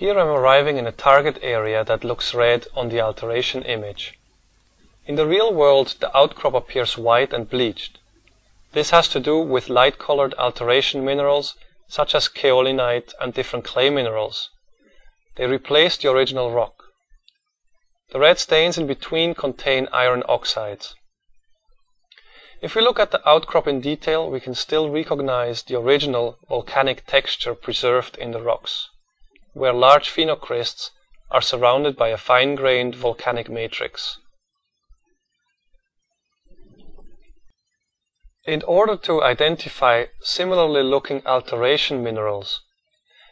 Here I'm arriving in a target area that looks red on the alteration image. In the real world the outcrop appears white and bleached. This has to do with light colored alteration minerals such as kaolinite and different clay minerals. They replace the original rock. The red stains in between contain iron oxides. If we look at the outcrop in detail, we can still recognize the original volcanic texture preserved in the rocks, where large phenocrysts are surrounded by a fine-grained volcanic matrix. In order to identify similarly looking alteration minerals,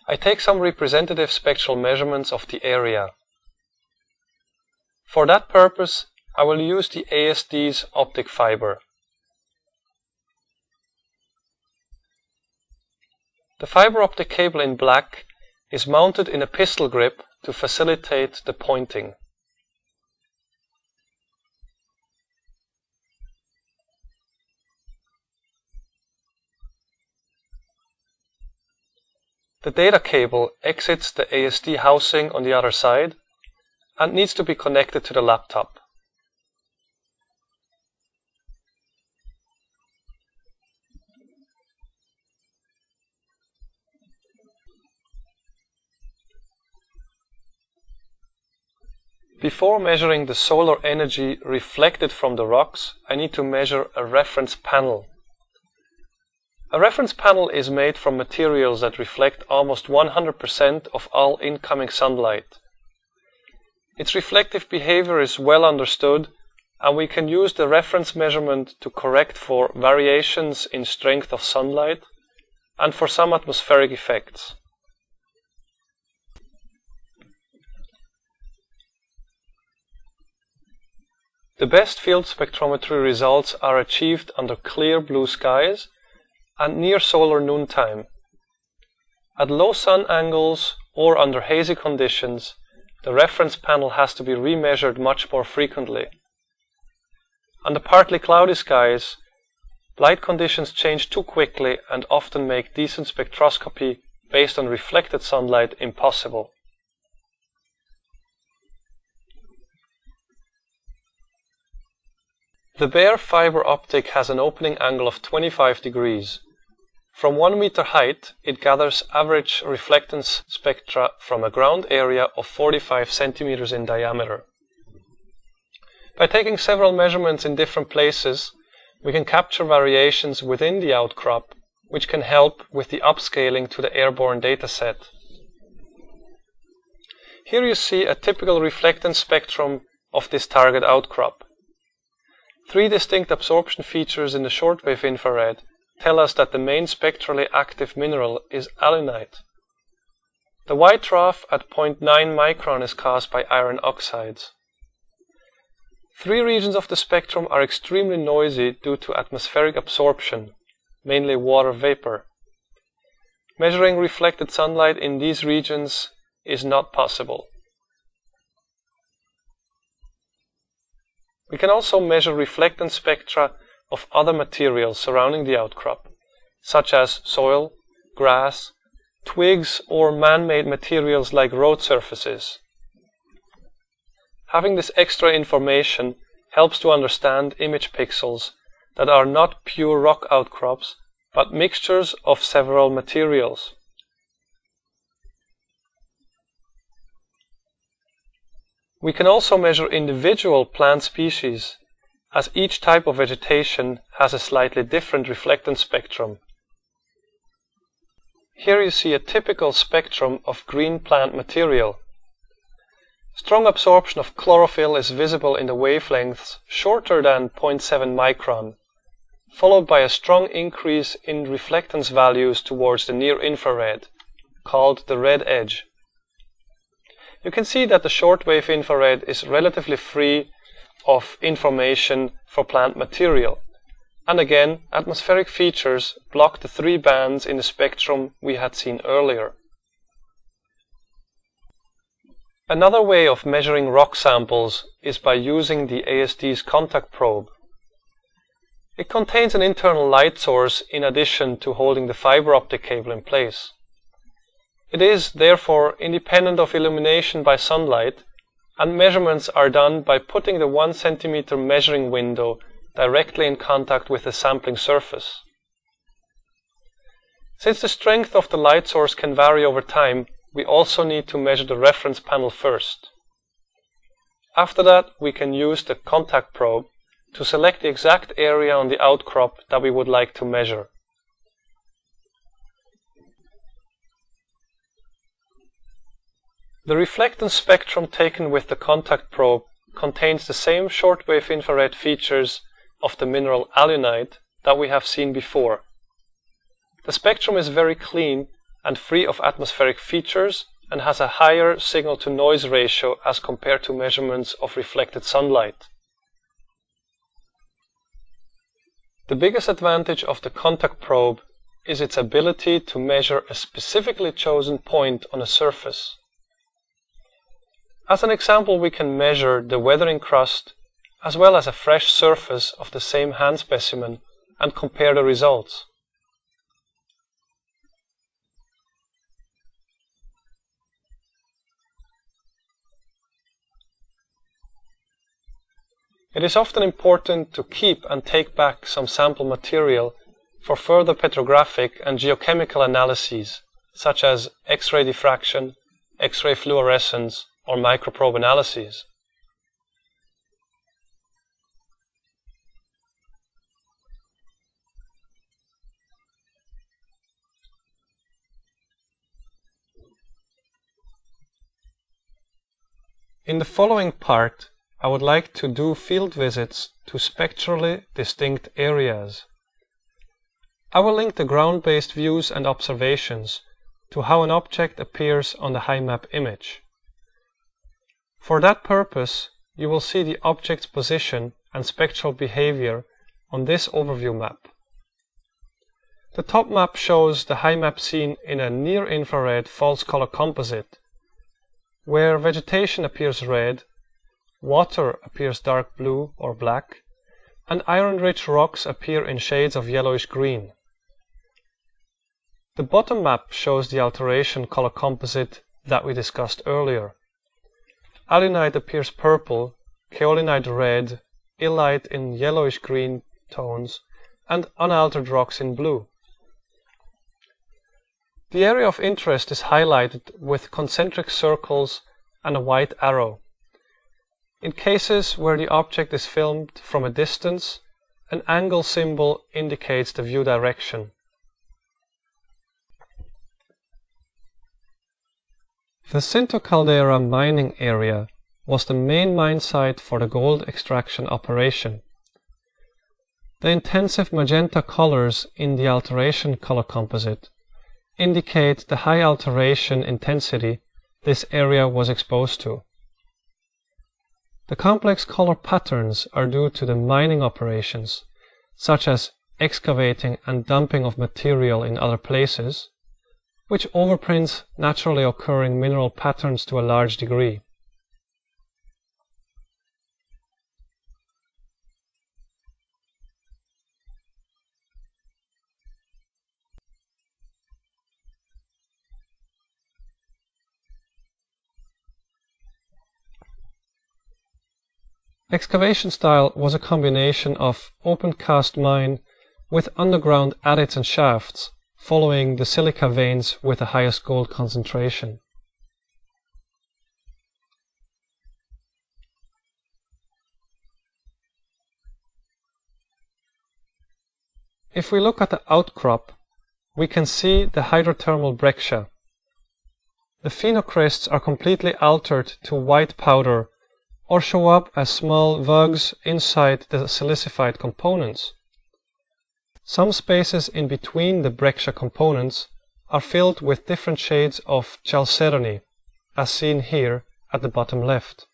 I take some representative spectral measurements of the area. For that purpose, I will use the ASD's optic fiber. The fiber optic cable in black is mounted in a pistol grip to facilitate the pointing. The data cable exits the ASD housing on the other side and needs to be connected to the laptop. Before measuring the solar energy reflected from the rocks, I need to measure a reference panel. A reference panel is made from materials that reflect almost 100% of all incoming sunlight. Its reflective behavior is well understood and we can use the reference measurement to correct for variations in strength of sunlight and for some atmospheric effects. The best field spectrometry results are achieved under clear blue skies and near solar noontime. At low sun angles or under hazy conditions, the reference panel has to be remeasured much more frequently. Under partly cloudy skies, light conditions change too quickly and often make decent spectroscopy based on reflected sunlight impossible. The bare fiber optic has an opening angle of 25 degrees. From 1 meter height, it gathers average reflectance spectra from a ground area of 45 centimeters in diameter. By taking several measurements in different places, we can capture variations within the outcrop, which can help with the upscaling to the airborne dataset. Here you see a typical reflectance spectrum of this target outcrop. Three distinct absorption features in the shortwave infrared tell us that the main spectrally active mineral is alunite. The white trough at 0.9 micron is caused by iron oxides. Three regions of the spectrum are extremely noisy due to atmospheric absorption, mainly water vapor. Measuring reflected sunlight in these regions is not possible. We can also measure reflectance spectra of other materials surrounding the outcrop, such as soil, grass, twigs, or man-made materials like road surfaces. Having this extra information helps to understand image pixels that are not pure rock outcrops, but mixtures of several materials. We can also measure individual plant species, as each type of vegetation has a slightly different reflectance spectrum. Here you see a typical spectrum of green plant material. Strong absorption of chlorophyll is visible in the wavelengths shorter than 0.7 micron, followed by a strong increase in reflectance values towards the near infrared, called the red edge. You can see that the shortwave infrared is relatively free of information for plant material. And again, atmospheric features block the three bands in the spectrum we had seen earlier. Another way of measuring rock samples is by using the ASD's contact probe. It contains an internal light source in addition to holding the fiber optic cable in place. It is, therefore, independent of illumination by sunlight, and measurements are done by putting the 1 cm measuring window directly in contact with the sampling surface. Since the strength of the light source can vary over time, we also need to measure the reference panel first. After that, we can use the contact probe to select the exact area on the outcrop that we would like to measure. The reflectance spectrum taken with the contact probe contains the same shortwave infrared features of the mineral alunite that we have seen before. The spectrum is very clean and free of atmospheric features and has a higher signal to noise ratio as compared to measurements of reflected sunlight. The biggest advantage of the contact probe is its ability to measure a specifically chosen point on a surface. As an example, we can measure the weathering crust as well as a fresh surface of the same hand specimen and compare the results. It is often important to keep and take back some sample material for further petrographic and geochemical analyses, such as X-ray diffraction, X-ray fluorescence, or microprobe analyses. In the following part, I would like to do field visits to spectrally distinct areas. I will link the ground-based views and observations to how an object appears on the HyMap image. For that purpose, you will see the object's position and spectral behavior on this overview map. The top map shows the HyMap scene in a near-infrared false color composite, where vegetation appears red, water appears dark blue or black, and iron-rich rocks appear in shades of yellowish green. The bottom map shows the alteration color composite that we discussed earlier. Alunite appears purple, kaolinite red, illite in yellowish green tones, and unaltered rocks in blue. The area of interest is highlighted with concentric circles and a white arrow. In cases where the object is filmed from a distance, an angle symbol indicates the view direction. The Cinto Caldera mining area was the main mine site for the gold extraction operation. The intensive magenta colors in the alteration color composite indicate the high alteration intensity this area was exposed to. The complex color patterns are due to the mining operations, such as excavating and dumping of material in other places, which overprints naturally occurring mineral patterns to a large degree. Excavation style was a combination of open cast mine with underground adits and shafts following the silica veins with the highest gold concentration. If we look at the outcrop, we can see the hydrothermal breccia. The phenocrysts are completely altered to white powder or show up as small vugs inside the silicified components. Some spaces in between the breccia components are filled with different shades of chalcedony, as seen here at the bottom left.